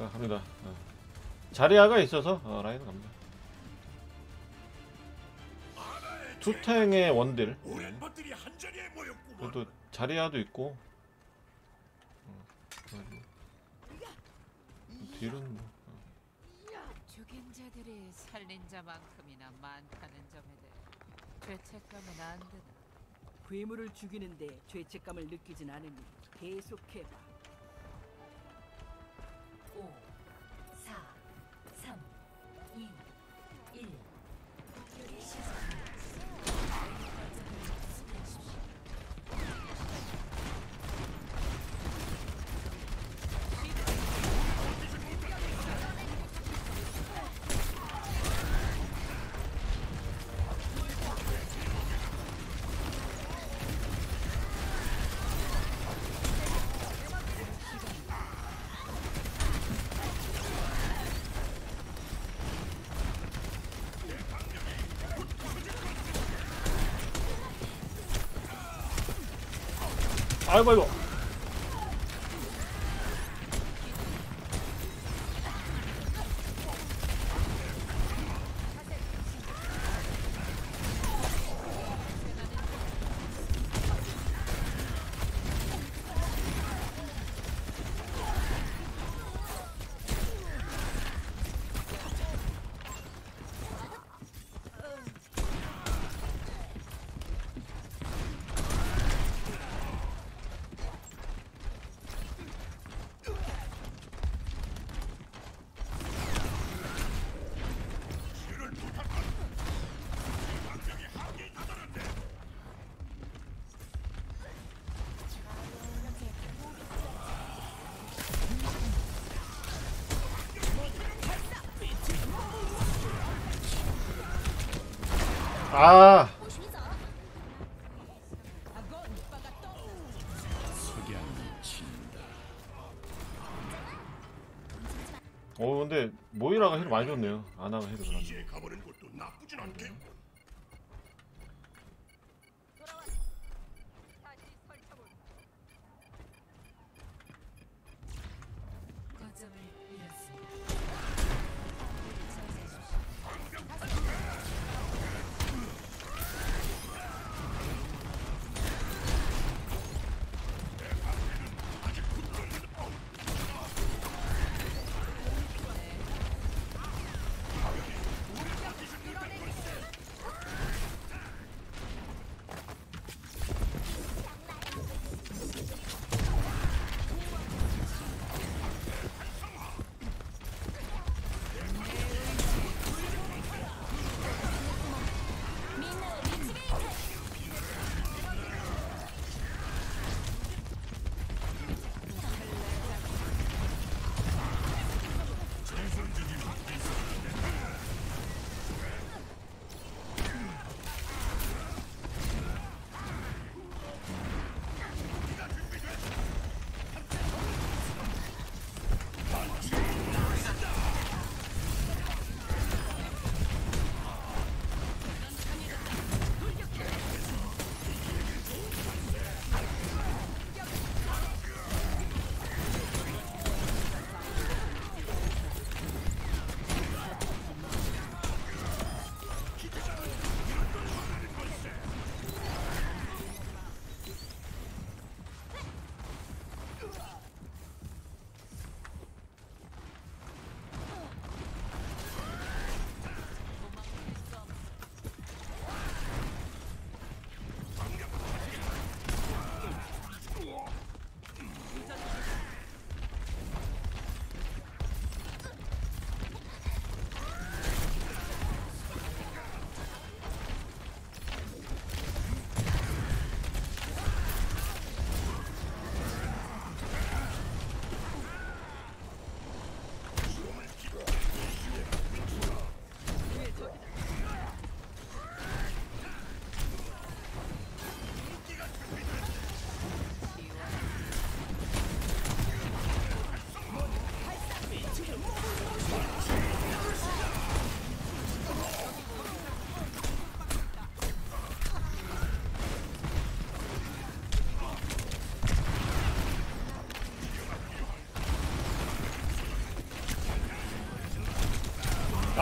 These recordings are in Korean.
어, 갑니다. 어. 자리아가 있어서 어, 라인 갑니다. 투탱의 원딜. 그래도 자리아도 있고. 어. 딜은 뭐. 죽인 자들이 살린 자만큼이나 많다는 점에 대해 죄책감은 안 드나. 괴물을 죽이는데 죄책감을 느끼진 않으니 계속해봐. war. 아이고 아이고. 아. 어 근데 모이라가 힐 많이 줬네요. 아나가 그냥. 이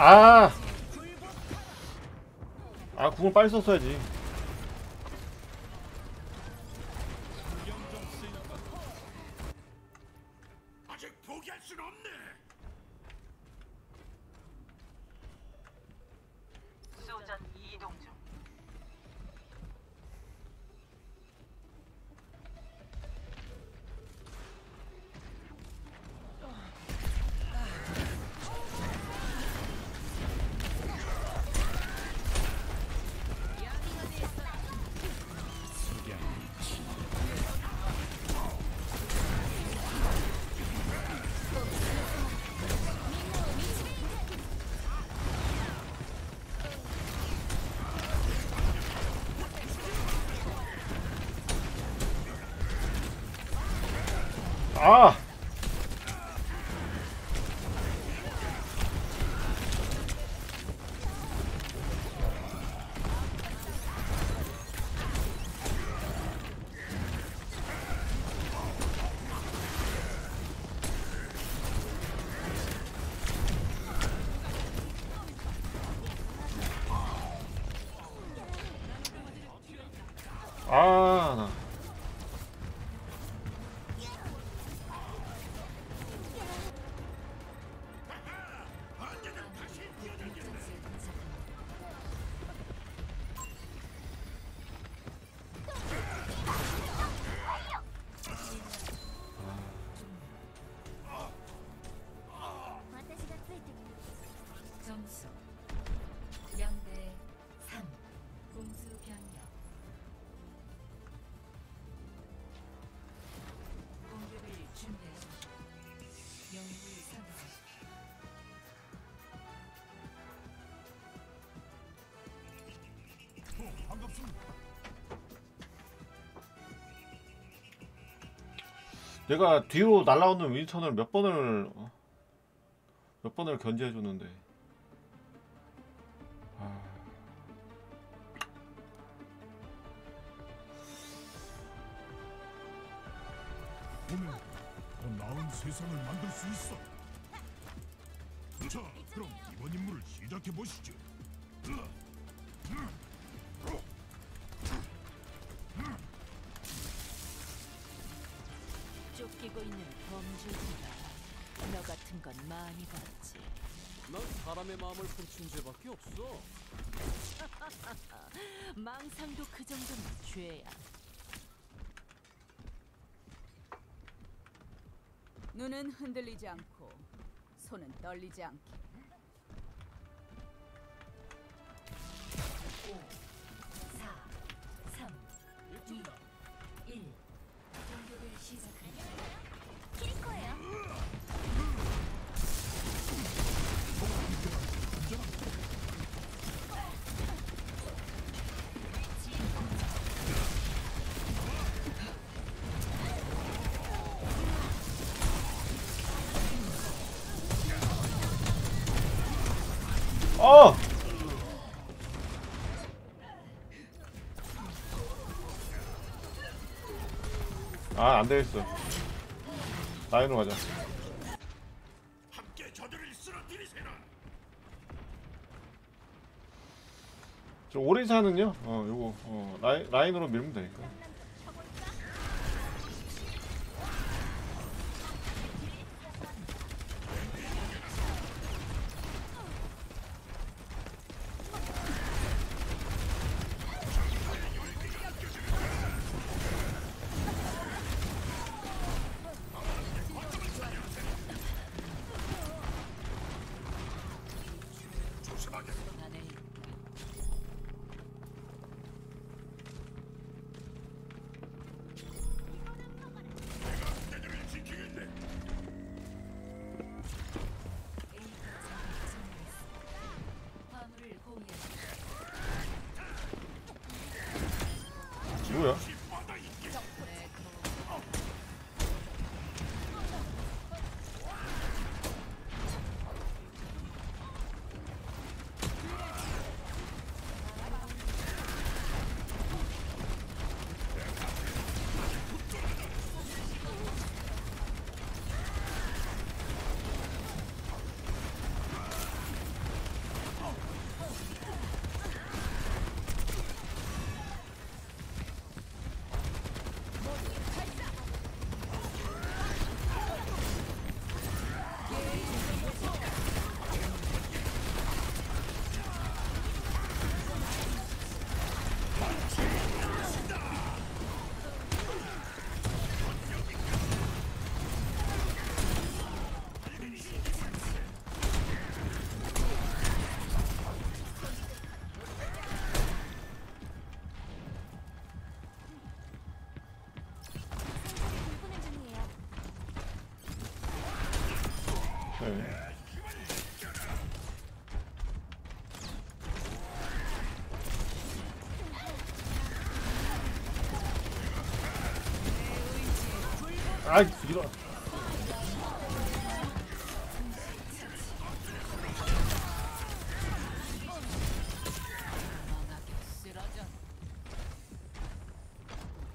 아! 아, 궁을 빨리 썼어야지. 아! 내가 뒤로 날아오는 윈턴을 몇 번을 어? 몇 번을 견제해 줬는데 아, 오늘 더 나은 세상을 만들 수 있어. 자, 그럼 이번 임무를 시작해 보시죠. 난 사람의 마음을 훔친 죄밖에 없어. 망상도 그 정도는 죄야. 눈은 흔들리지 않고 손은 떨리지 않게. 5 어! 아, 안 되겠어. 라인으로 가자. 저 오리사는요? 어, 요거 어, 라인, 라인으로 밀면 되니까. 이 이런 멍하게 쓰러져.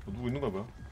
누구 있는 거야 뭐야?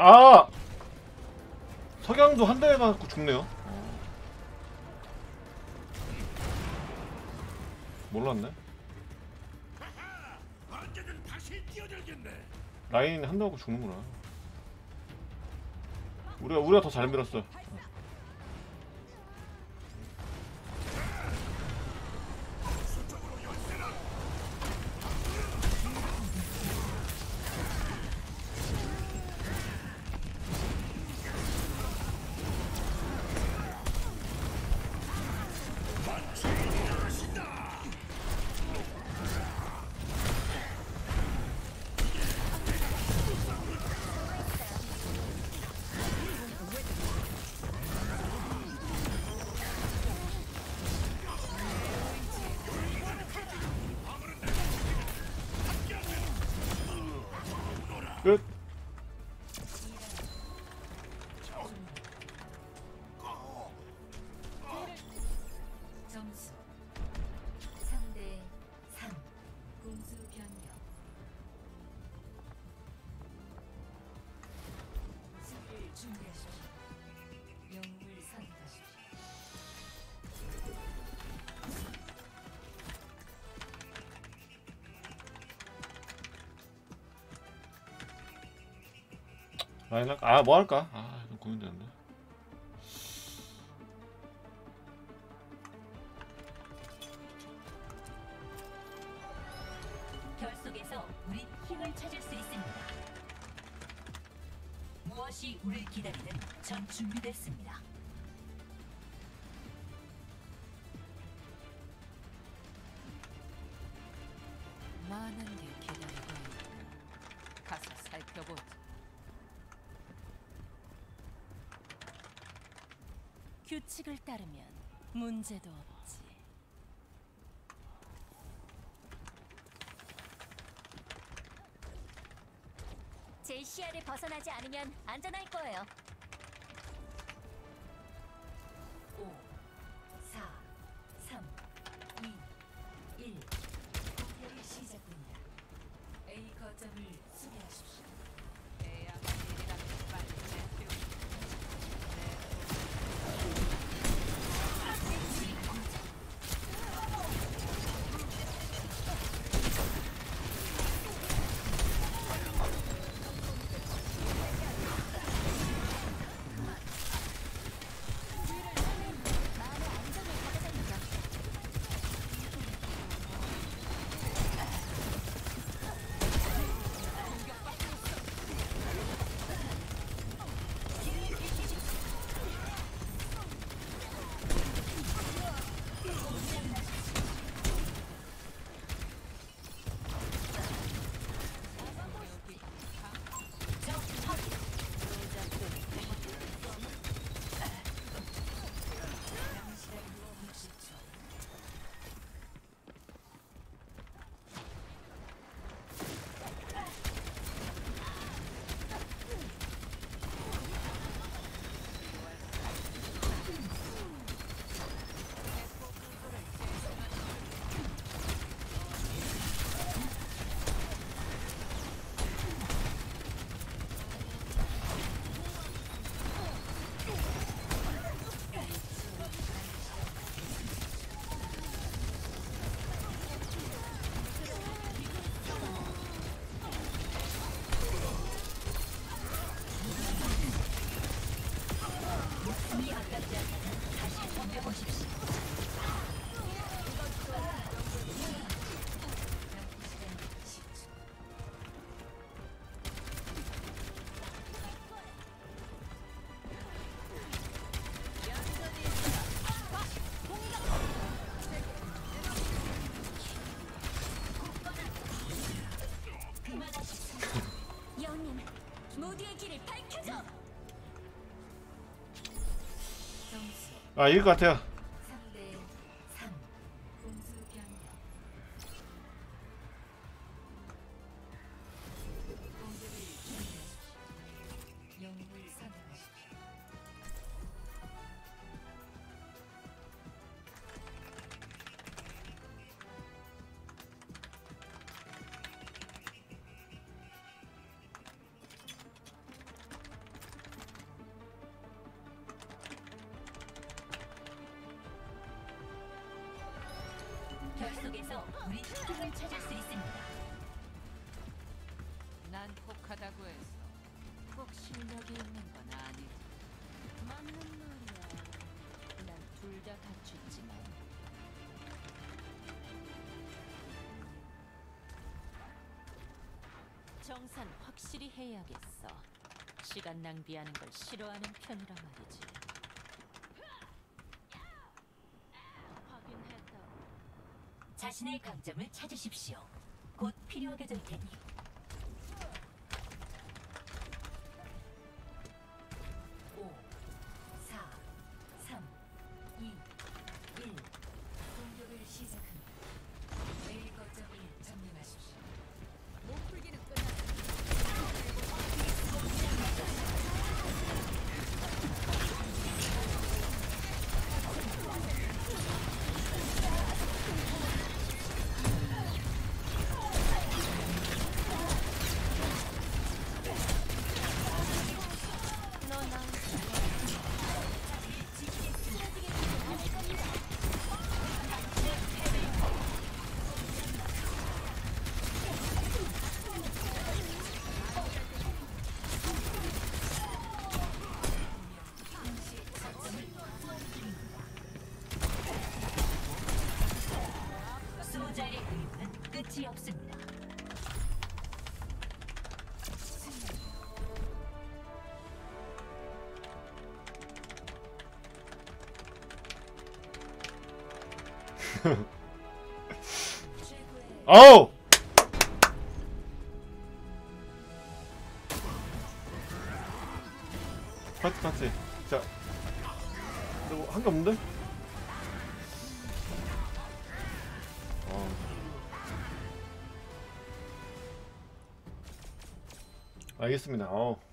아 석양도 한 대에 맞고 죽네요. 몰랐네. 라인 한대 맞고 죽는구나. 우리가 우리가 더 잘 밀었어. 준비하십시오 영웅을 선택하십시오 라인 할까? 아뭐 할까? 아 이거 고민되는 살펴보자. 규칙을 따르면 문제도 없지. 제 시야를 벗어나지 않으면 안전할 거예요. 5, 4, 3, 2, 1. 공격이 시작됩니다. A 거점을 아 이길 것 같아요 속에서 우리 희망을 찾을 수 있습니다. 난 혹하다고 해서 꼭 실력이 있는 건 아니지. 맞는 말이야. 난 둘 다 갖췄지만. 정산 확실히 해야겠어. 시간 낭비하는 걸 싫어하는 편이라 말이지 확인했다 자신의 강점을 찾으십시오. 곧 필요하게 될 테니. 아우 파티 파티 자 너한게 없는데? 어. 알겠습니다 어.